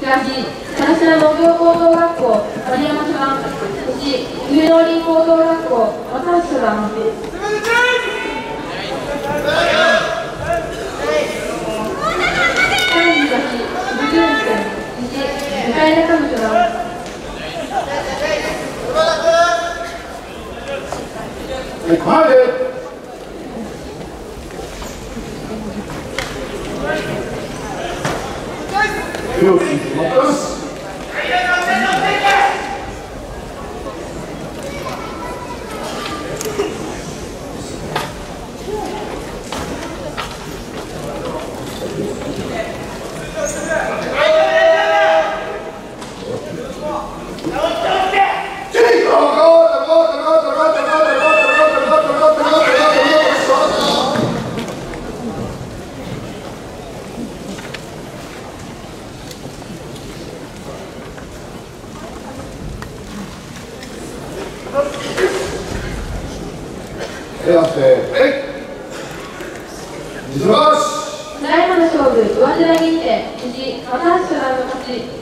東金沢農業高等学校丸山初段西上農林高等学校渡橋初段三東武順店西向井中野初段はい、前で。よし、待ってます。やって、えい。し。ただいまの勝負上手投げにて西渡橋九段の勝ち